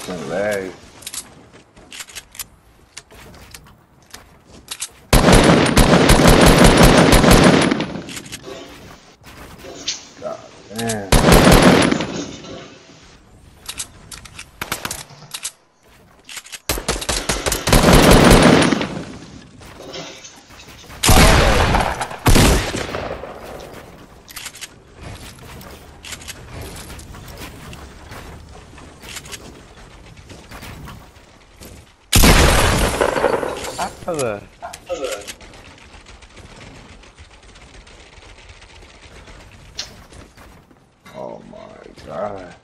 fucking lag. Oh my god.